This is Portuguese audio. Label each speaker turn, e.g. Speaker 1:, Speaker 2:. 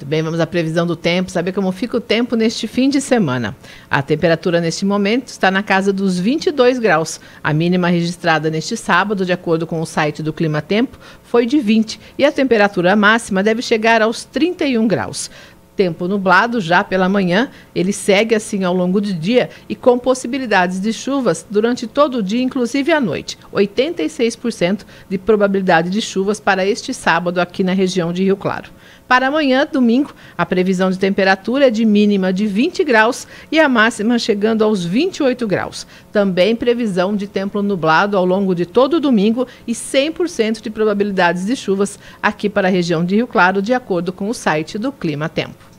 Speaker 1: Muito bem, vamos à previsão do tempo, saber como fica o tempo neste fim de semana. A temperatura neste momento está na casa dos 22 graus. A mínima registrada neste sábado, de acordo com o site do Clima Tempo, foi de 20 e a temperatura máxima deve chegar aos 31 graus tempo nublado já pela manhã, ele segue assim ao longo do dia e com possibilidades de chuvas durante todo o dia, inclusive à noite. 86% de probabilidade de chuvas para este sábado aqui na região de Rio Claro. Para amanhã, domingo, a previsão de temperatura é de mínima de 20 graus e a máxima chegando aos 28 graus. Também previsão de tempo nublado ao longo de todo o domingo e 100% de probabilidades de chuvas aqui para a região de Rio Claro, de acordo com o site do Clima Tempo.